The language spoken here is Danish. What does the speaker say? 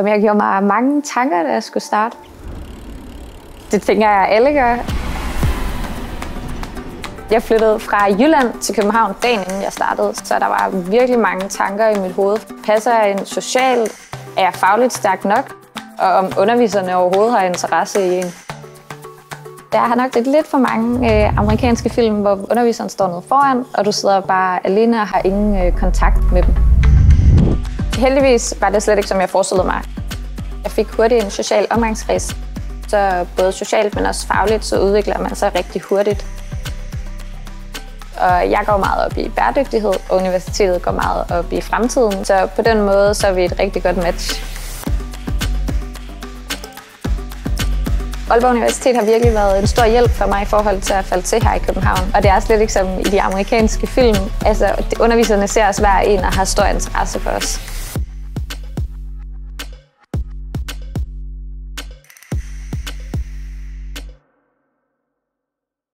Om jeg gjorde mig mange tanker, da jeg skulle starte. Det tænker jeg, alle gør. Jeg flyttede fra Jylland til København dagen inden jeg startede, så der var virkelig mange tanker i mit hoved. Passer jeg ind socialt? Er jeg fagligt stærk nok? Og om underviserne overhovedet har interesse i en. Der har nok lidt for mange øh, amerikanske film, hvor underviseren står nede foran, og du sidder bare alene og har ingen øh, kontakt med dem. Heldigvis var det slet ikke, som jeg forestillede mig. Jeg fik hurtigt en social omgangskreds, så både socialt, men også fagligt, så udvikler man sig rigtig hurtigt. Og jeg går meget op i bæredygtighed, og universitetet går meget op i fremtiden. Så på den måde så er vi et rigtig godt match. Aalborg Universitet har virkelig været en stor hjælp for mig i forhold til at falde til her i København. Og det er slet ikke som i de amerikanske film. Altså, underviserne ser os hver en og har stor interesse for os.